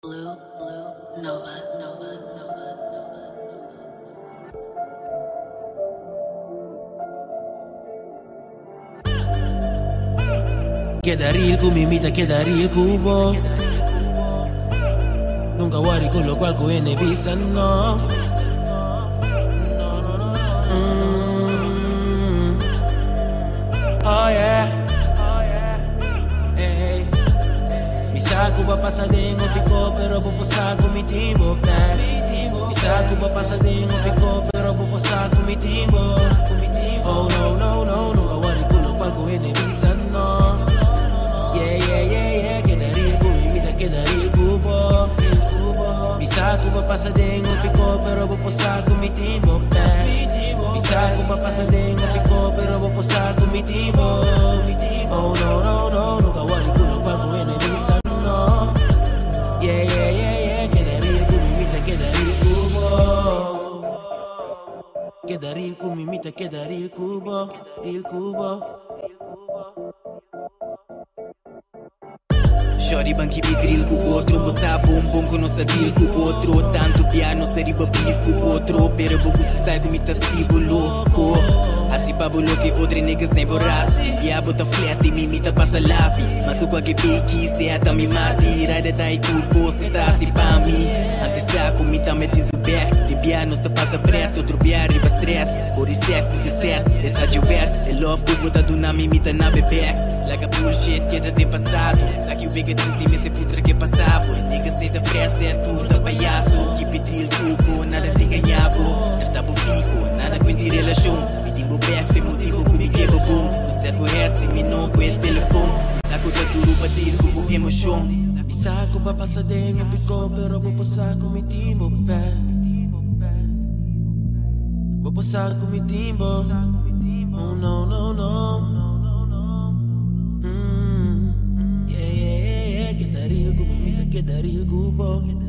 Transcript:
Blue, blue, nova, nova, nova, nova, nova. Chiedarilku, mi imita il cubo. Nunca guari con lo e ne pisa no. Bisa ko ba pa sa dingopi ko pero pupusa kumitimbo plan eh. Bisa ko ba pa sa dingopi ko pero pupusa kumitimbo Oh no no no no kawari kulo palko inibisan no. Yeah yeah yeah yeah kinaril kumimita kinaril kubo Bisa ko ba pa sa dingopi ko pero pupusa kumitimbo plan eh. Bisa ko ba pa sa dingopi ko pero pupusa kumitimbo Oh Queda real kumimita, queda real kubo Real kubo Shorty banchi drill cu outro Bossa bom bom com nossa deal com outro Tanto piano se riba beef com outro Pero bobo se style com mita sibo louco Assim pa bolo que outro niggas nem borraço Pia bota flat e mimita passa lápis Mas o qualquer pique se ata me mate Rada da e curvo se tá assim pa mim Antes saco me tá metendo o back. Tem piano se passa preto Outro pia riba stress. Por isso é que set Essa de É love que bota do na mimita na bebê Like bullshit que ainda tem passado Essa que o dizem esse putra que passava Niggas nem da preto, é tudo da palhaço Keep it real nada te ganhavo Tratava fico, nada com de relação Me timbo back, tem motivo com me quebra boom Processo correto, se me não com esse telefone Saco da duro, batir com o emoção Mi saco pa pasadinho pico pero po saco mi timbo back Po saco mi timbo Oh no no no Mm. Yeah yeah